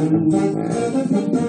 Thank you.